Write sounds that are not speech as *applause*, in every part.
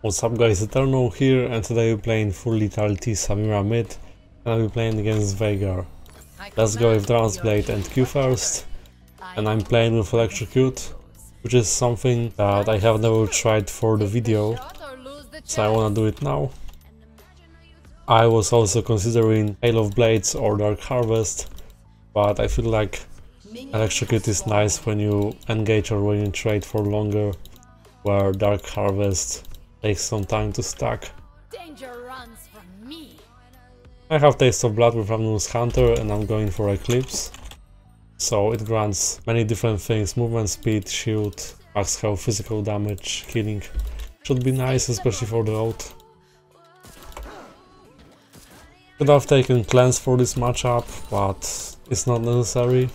What's up guys, Eternal here and today we're playing full lethality Samira mid and I'll be playing against Veigar. Let's go with Blade and Q first and I'm playing with Electrocute which is something that I have never tried for the video so I wanna do it now. I was also considering Hail of Blades or Dark Harvest but I feel like Electrocute is nice when you engage or when you trade for longer where Dark Harvest takes some time to stack. I have Taste of Blood with Ravenous Hunter and I'm going for Eclipse. So it grants many different things, movement speed, shield, max health, physical damage, healing. Should be nice, especially for the road. Could have taken Cleanse for this matchup, but it's not necessary.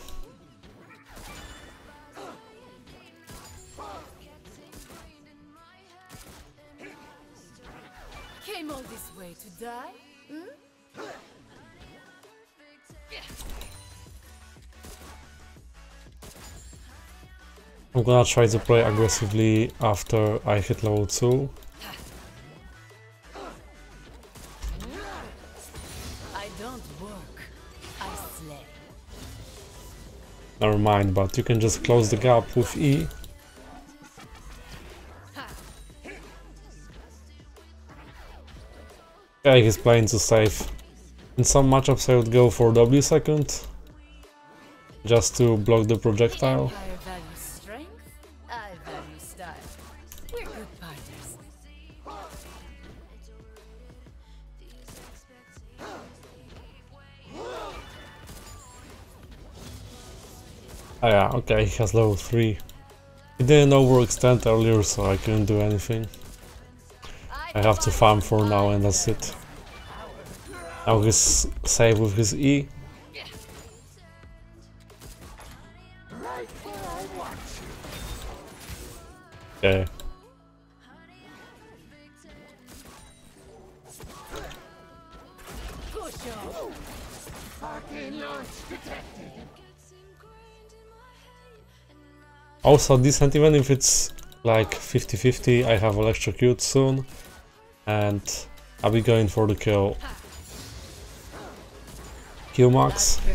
I'm gonna try to play aggressively after I hit level 2. Never mind, but you can just close the gap with E. Yeah, he's playing to save. In some matchups I would go for W second, just to block the projectile. Oh yeah, okay, he has level 3. He didn't overextend earlier, so I couldn't do anything. I have to farm for now and that's it. Now he's save with his E. Also decent even if it's like 50-50, I have electrocute soon and I'll be going for the kill. Kill max. *laughs*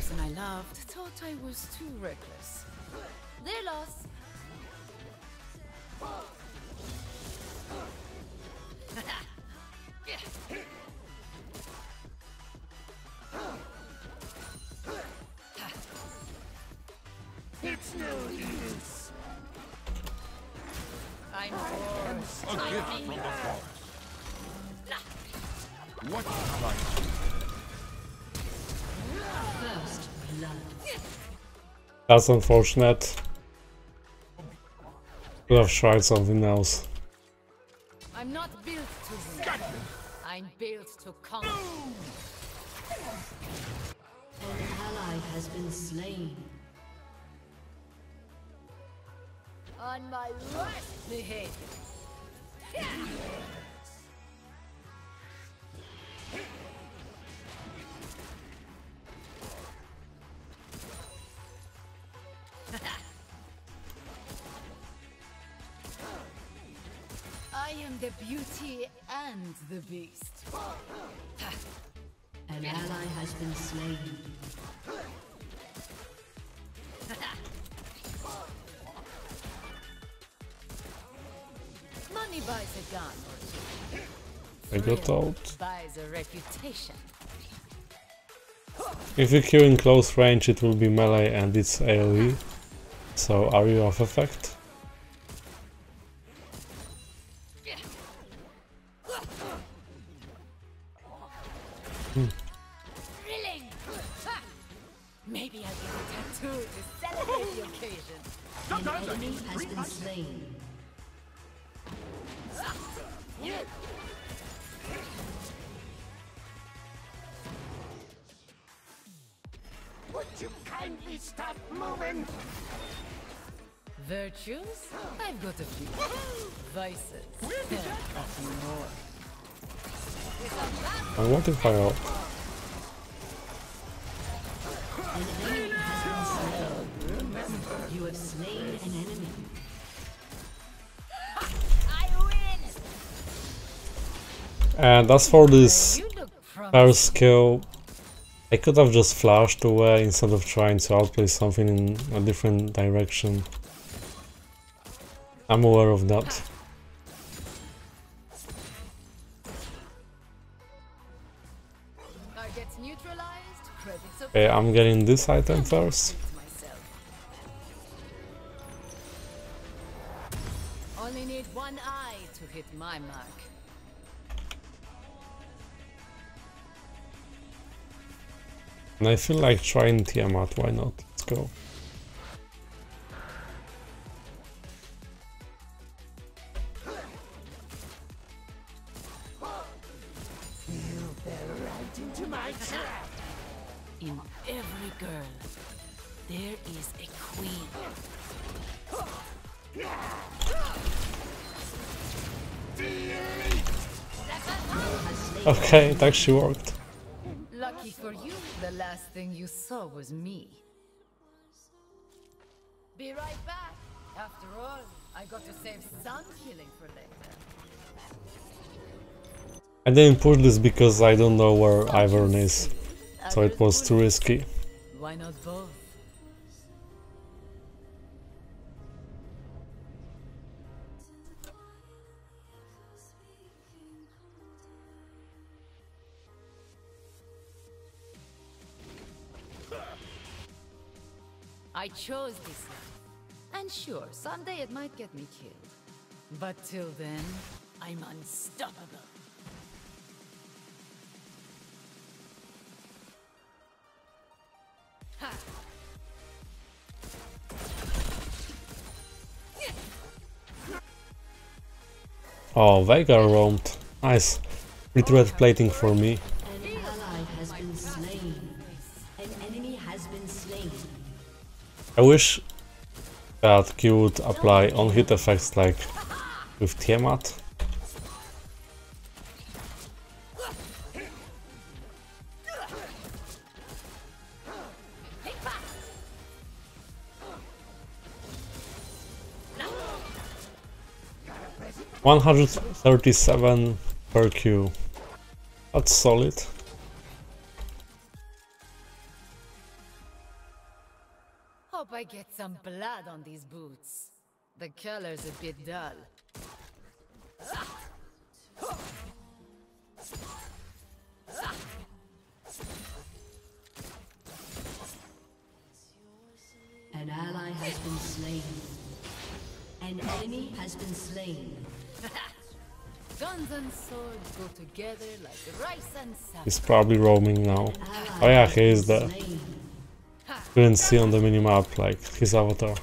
It's no use. I'm A gift from the forest. What have First blood. That's unfortunate. Could have tried something else. I'm not built to win. I'm built to conquer. An ally has been slain. On my behavior. *laughs* I am the beauty and the beast. An ally has been slain. I got out. If you kill in close range it will be melee and it's AoE. So area of effect? Hmm. Maybe I'll get a tattoo to celebrate the occasion. An enemy has been slain. Would you kindly stop moving? Virtues? I've got a few. *laughs* Vices. *laughs* Nothing more. I want to fire up. You have slain an enemy. And as for this first skill, I could have just flashed away instead of trying to outplay something in a different direction. I'm aware of that. Okay, I'm getting this item first. And I feel like trying Tiamat, why not? Let's go. In every girl, there is a queen. Okay, it actually worked. Lucky for you, the last thing you saw was me. Be right back. After all, I got to save some killing for later. I didn't push this because I don't know where Ivern is, so it was too risky. Why not both? I chose this life. And sure, someday it might get me killed. But till then, I'm unstoppable. Oh, Veigar roamed. Nice. Retread plating for me. I wish that Q would apply on-hit effects like with Tiamat. One hundred thirty-seven per Q. That's solid. Bit dull. An ally has been slain. An enemy has been slain. *laughs* Guns and swords go together like rice and saffron. He's probably roaming now. Oh yeah, he is there. Slain. Couldn't see on the minimap like his avatar.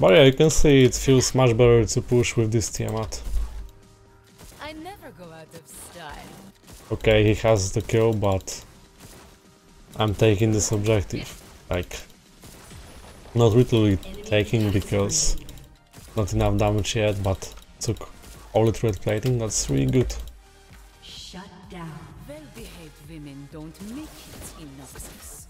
But yeah, you can see it feels much better to push with this Tiamat. I never go out of style. Okay, he has the kill, but I'm taking this objective. Like, not literally taking because not enough damage yet, but took all the red plating, that's really good. Shut down. Well-behaved women don't make it in Noxus.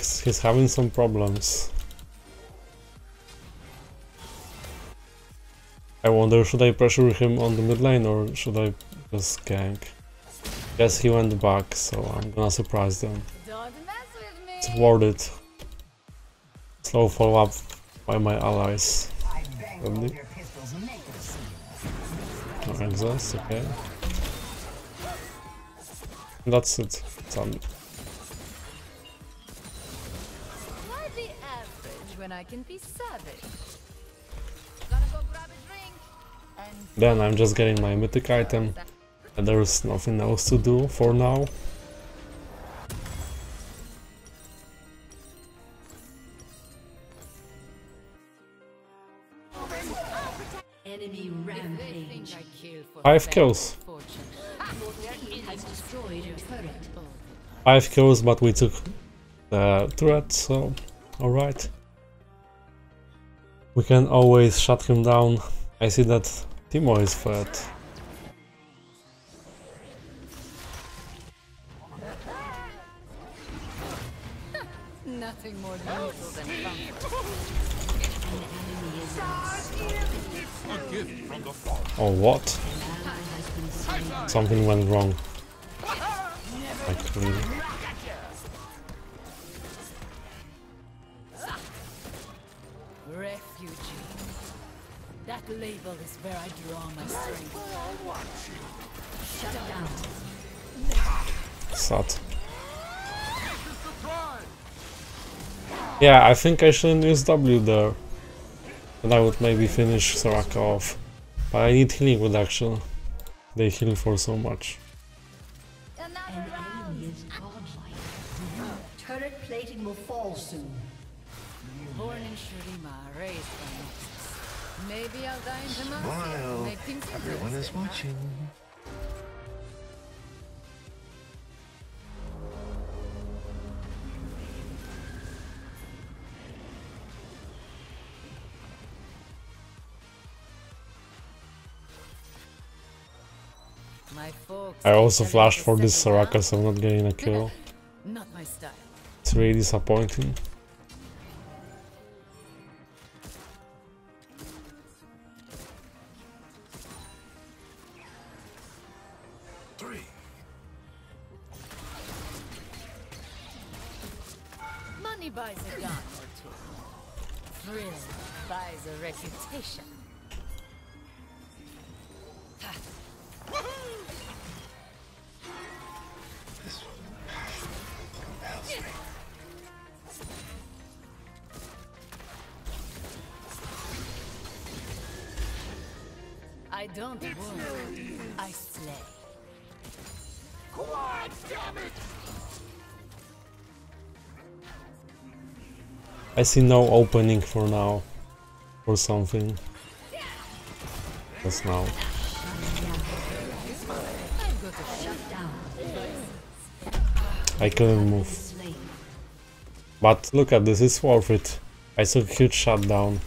He's, he's having some problems. I wonder, should I pressure him on the mid lane or should I just gank? Guess he went back, so I'm gonna surprise them. It's worth it. Slow follow up by my allies. Probably. No exhaust, okay. That's it. Done. Why be average when I can be savage? Gonna go grab a drink. And Then I'm just getting my mythic item. And there's nothing else to do for now. A kills. Five kills, but we took the turret, so alright. We can always shut him down. I see that Teemo is threat. Nothing more lethal than comfort. Oh, what? Something went wrong. Like, really? Refugee. That label is where I draw my strength. Shut down. Sad. Yeah, I think I shouldn't use W there. And I would maybe finish Soraka off. But I need healing reduction. They heal for so much. An enemy is godlike. Turret plating will fall soon. Born in Shurima, raised by Maybe I'll die in Demacia. Smile. Everyone is interesting, huh? watching. I also flashed for this Soraka, so I'm not getting a kill. Not my style. It's really disappointing. I see no opening for now. Or something. Just now. I couldn't move. But look at this, it's worth it. I took a huge shutdown.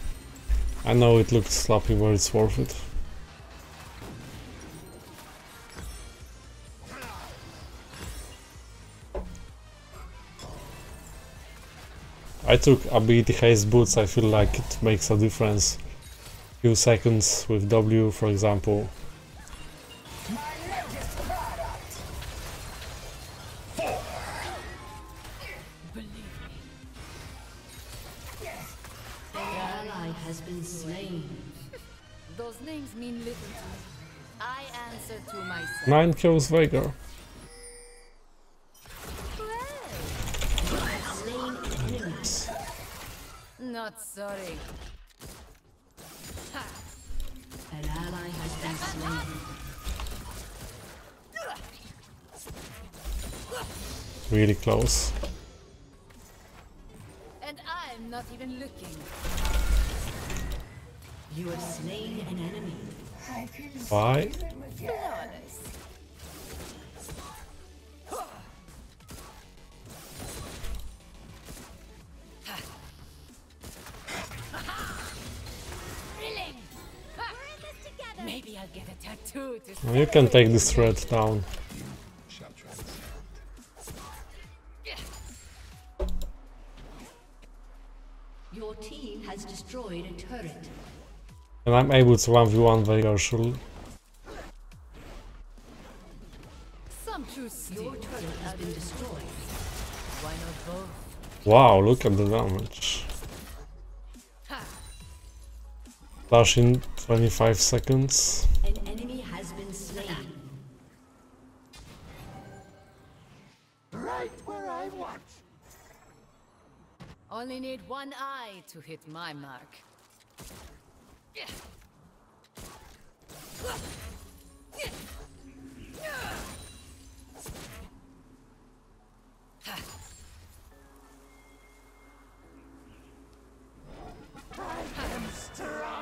I know it looked sloppy, but it's worth it. I took ability haste boots, I feel like it makes a difference. Few seconds with W, for example. believe me. An ally has been slain. Those names mean little to me. I answer to myself. 9 kills Veigar. Enemies. Not sorry. An ally has been slain. Really close. And I'm not even looking. You have slain an enemy. Why? Flawless. You can take this thread down. Your team has destroyed a turret. And I'm able to 1v1 Veigar surely. Some. Your turret has been destroyed. Why not both? Wow, look at the damage. Flash in 25 seconds. Only need one eye to hit my mark.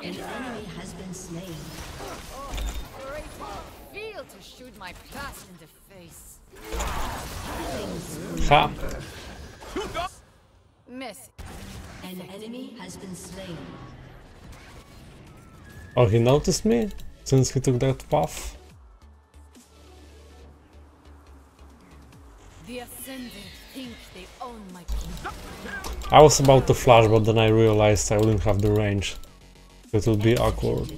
An enemy has been slain. Great feel to shoot my past in the face. Ha! Messy. An enemy has been slain. Oh, he noticed me? Since he took that path? The Ascended think they own my kingdom. I was about to flash, but then I realized I wouldn't have the range. It would be awkward.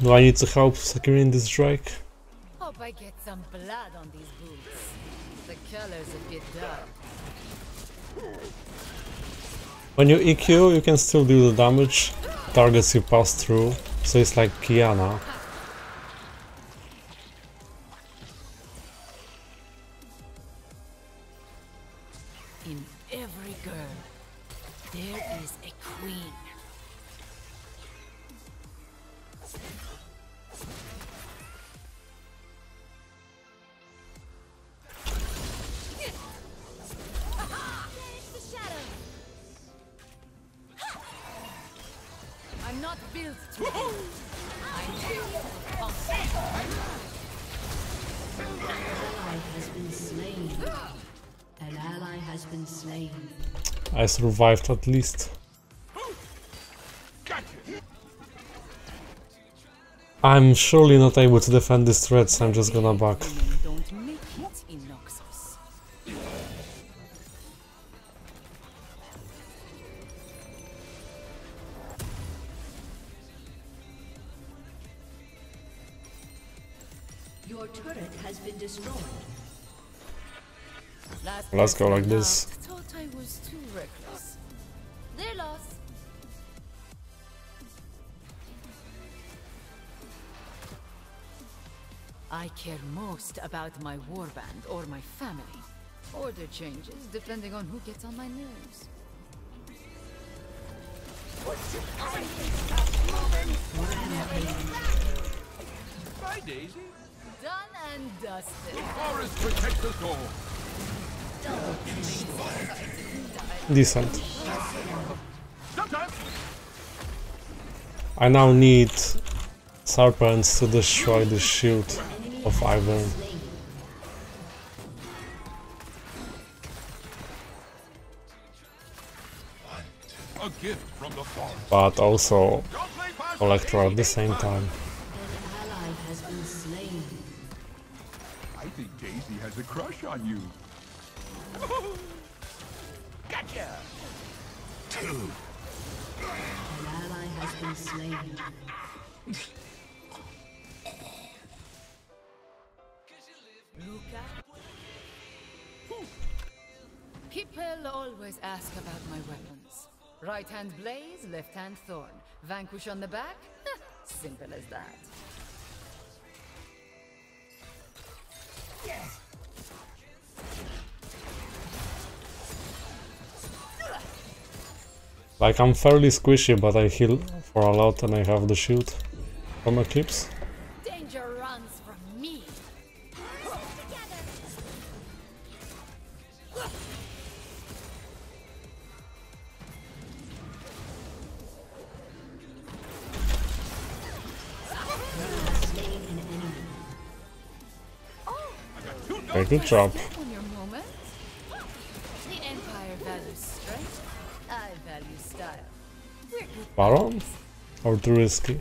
Do I need to help securing this Drake? Hope I get some blood on these boots. The color's a bit dark. When you EQ, you can still do the damage targets you pass through, so it's like Qiyana. I'm not built to. I'm built to conquer. Ally has been slain. An ally has been slain. I survived at least. I'm surely not able to defend this threat, so I'm just gonna back. Let's go like this. I was too reckless. They lost. I care most about my warband or my family. Order changes depending on who gets on my nerves. Bye, Daisy. Done and dusted. Forest protects us all. Decent. I now need serpents to destroy the shield of Ivern. A gift from the forest. but also Don't play fast. Electro at the same time. An ally has been slain. I think Daisy has a crush on you. Gotcha. Two. An ally has been slain. Luca? People always ask about my weapons. Right hand blaze, left hand thorn. Vanquish on the back? Simple as that. Like I'm fairly squishy, but I heal for a lot and I have the shield from Eclipse. Danger runs from me. Slain an enemy. Okay, good job. Baron? Or too risky?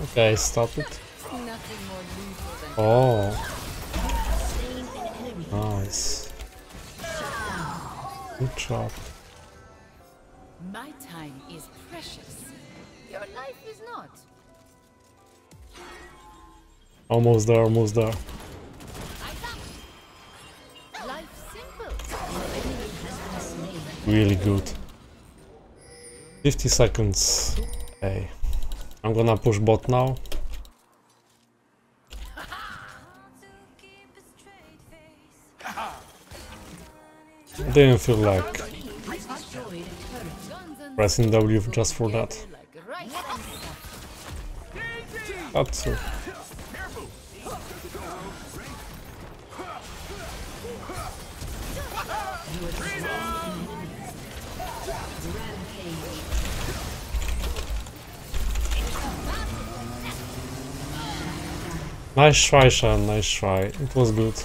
Okay, stop it. Nothing more lethal than Oh, Slain an enemy. nice. Good job. Almost there, almost there. Really good. 50 seconds. Hey. I'm gonna push bot now. Didn't feel like pressing W just for that. That's uh, Nice try, Shan, nice try. It was good.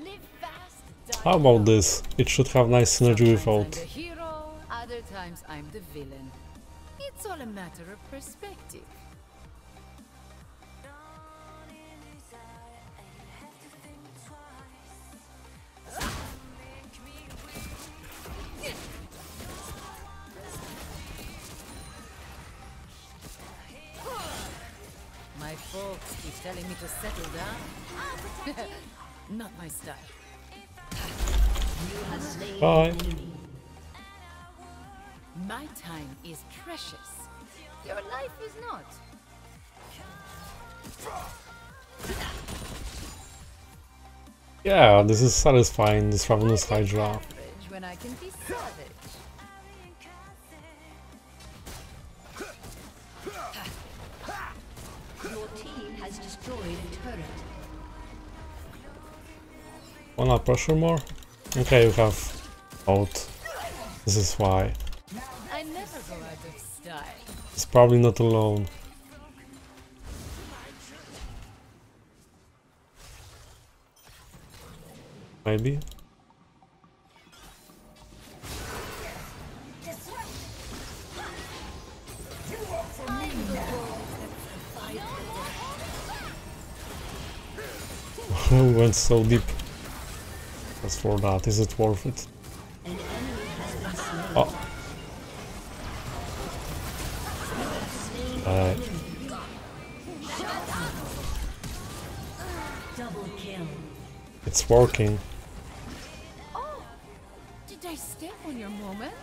Live fast, die How about this? It should have nice synergy with ult. hero, other times I'm the villain. It's all a matter of perspective. Keep telling me to settle down. *laughs* Not my style. Bye. My time is precious. Your life is not. Yeah, this is satisfying, this Ravenous Hydra. When I can be savage. Wanna pressure more? Okay, you have ult. This is why. I never go out of style. It's probably not alone. Maybe? *laughs* we went so deep. As for that, is it worth it? Oh. Uh, it's working. Oh, did I step on your moment?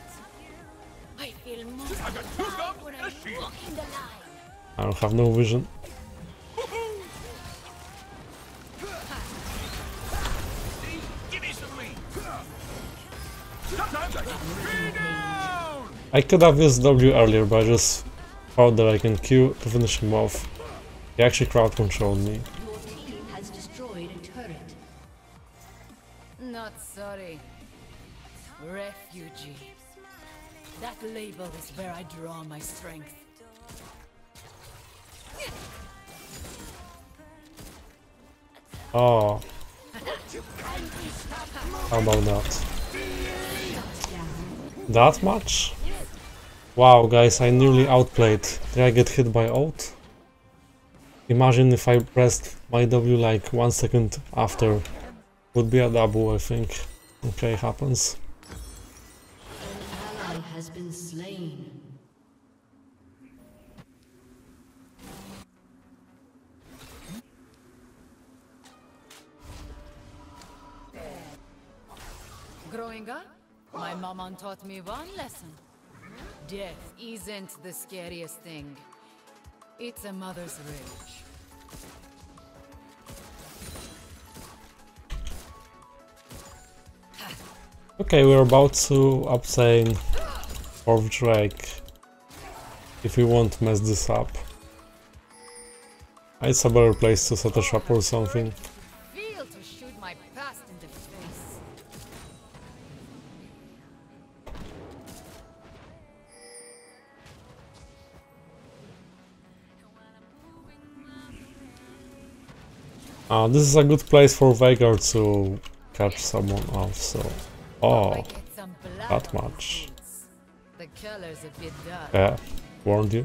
I feel more I'm walking the. I don't have no vision. I could have used W earlier, but I just thought that I can Q to finish him off. He actually crowd controlled me. Your team has destroyed a turret. Not sorry. Refugee. That label is where I draw my strength. Oh. How about that? That much? Wow, guys, I nearly outplayed. Did I get hit by ult? Imagine if I pressed my W like one second after. Would be a double, I think. Okay, happens. Growing up, my mama taught me one lesson. Death isn't the scariest thing. It's a mother's rage. Okay, we're about to obtain Fourth Drake. If we won't mess this up. It's a better place to set a shop or something. Uh, this is a good place for Veigar to catch someone off, so... Oh, get some blood that much. these boots. The color's a bit dark. yeah, warned you.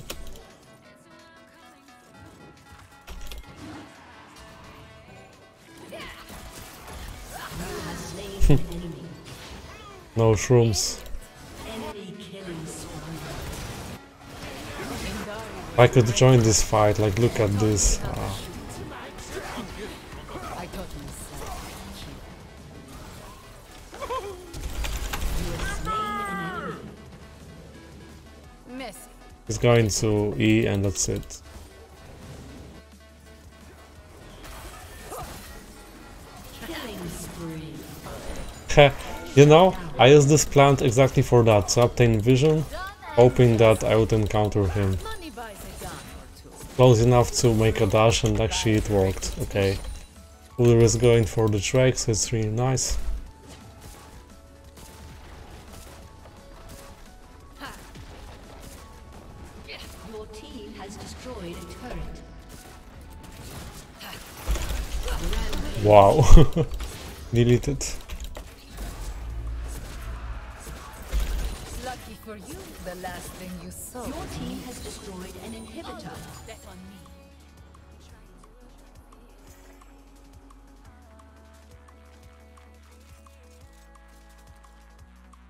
Has slain an enemy. No shrooms. Enemy killing spree. If I could join this fight, like look at this. Uh, He's going to E and that's it. You know, I used this plant exactly for that, to obtain vision, hoping that I would encounter him. Close enough to make a dash and actually it worked, okay. Uller is going for the Drake, so it's really nice. Wow. *laughs* Deleted. Lucky for you, the last thing you saw. Your team has destroyed an inhibitor. Oh, step on me.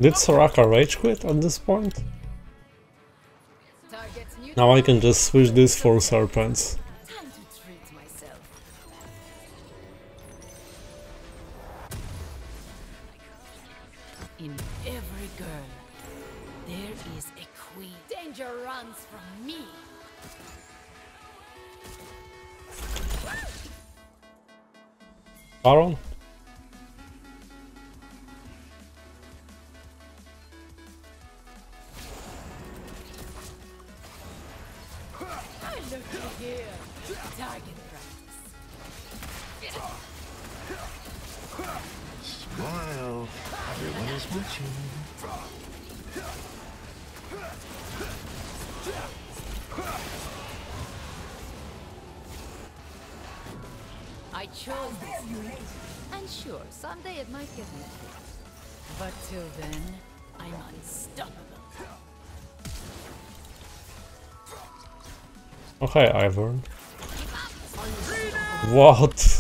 Did Soraka rage quit at this point? Now I can just switch this for serpents. In every girl, there is a queen. Danger runs from me. Baron? Is watching. I chose this. And sure, someday it might get me. But till then, I'm unstoppable. Okay, Ivern. What?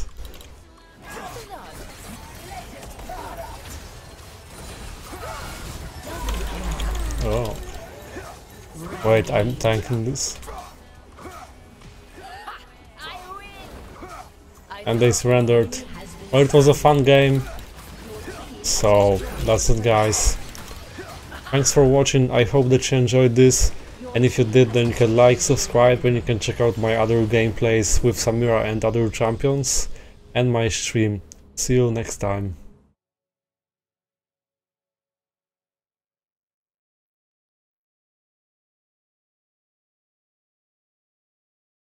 Wait, I'm tanking this. And they surrendered. Well, it was a fun game. So, that's it guys. Thanks for watching, I hope that you enjoyed this. And if you did, then you can like, subscribe, and you can check out my other gameplays with Samira and other champions. And my stream. See you next time.